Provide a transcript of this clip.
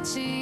catchy.